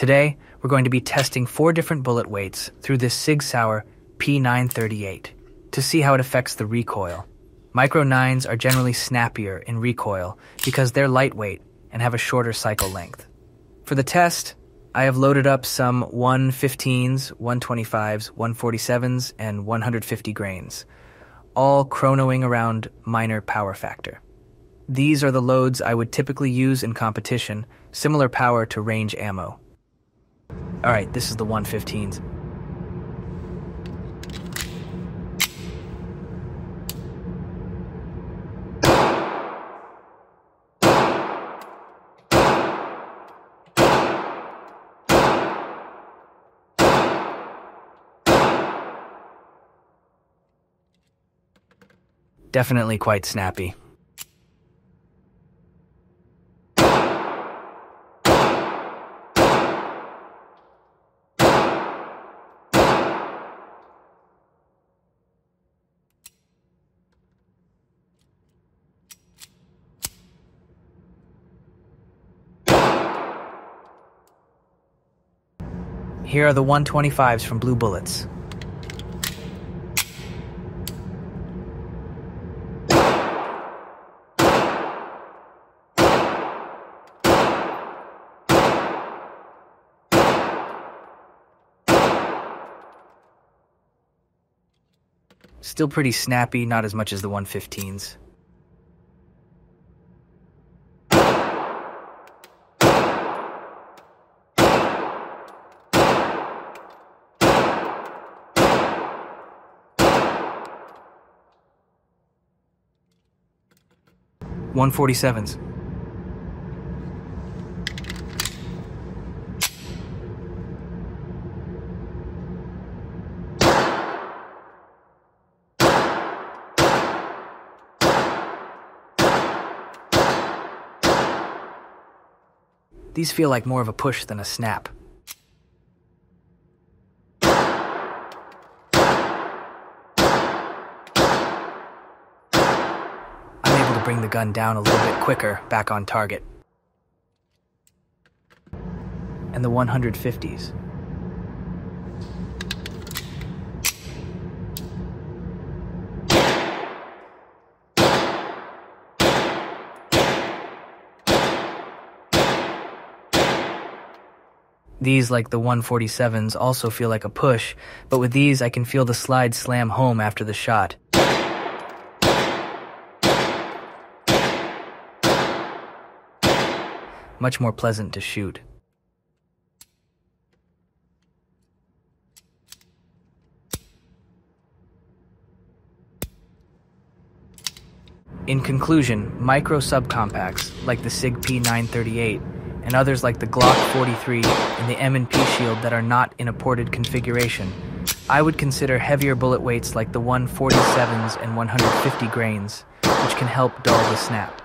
Today, we're going to be testing four different bullet weights through this Sig Sauer P938 to see how it affects the recoil. Micro 9s are generally snappier in recoil because they're lightweight and have a shorter cycle length. For the test, I have loaded up some 115s, 125s, 147s, and 150 grains, all chronoing around minor power factor. These are the loads I would typically use in competition, similar power to range ammo. Alright, this is the 115s. Definitely quite snappy. Here are the 125s from Blue Bullets. Still pretty snappy, not as much as the 115s. One forty sevens. These feel like more of a push than a snap. Bring the gun down a little bit quicker back on target. And the 150s. These, like the 147s, also feel like a push, but with these I can feel the slide slam home after the shot. Much more pleasant to shoot. In conclusion, micro subcompacts, like the SIG P938, and others like the Glock 43 and the M&P Shield that are not in a ported configuration, I would consider heavier bullet weights like the 147s and 150 grains, which can help dull the snap.